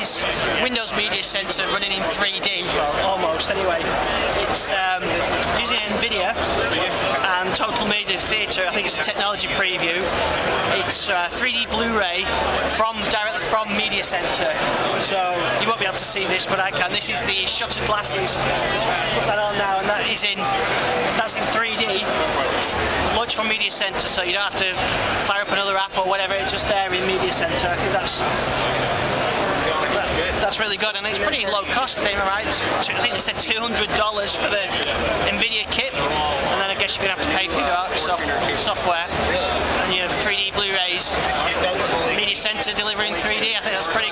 is Windows Media Center running in 3D, well, almost anyway. It's um, using NVIDIA and Total Media Theatre. I think it's a technology preview. It's uh, 3D Blu-ray from directly from Media Center. So you won't be able to see this, but I can. This is the shutter glasses. Put that on now, and that is in that's in 3D. Launched from Media Center, so you don't have to fire up another app or whatever. It's just there in Media Center. I think that's that's really good, and it's pretty low cost. I think, right? I think they said two hundred dollars for the Nvidia kit, and then I guess you're gonna have to pay for your ArcSoft, software and your 3D Blu-rays. Media Center delivering 3D. I think that's pretty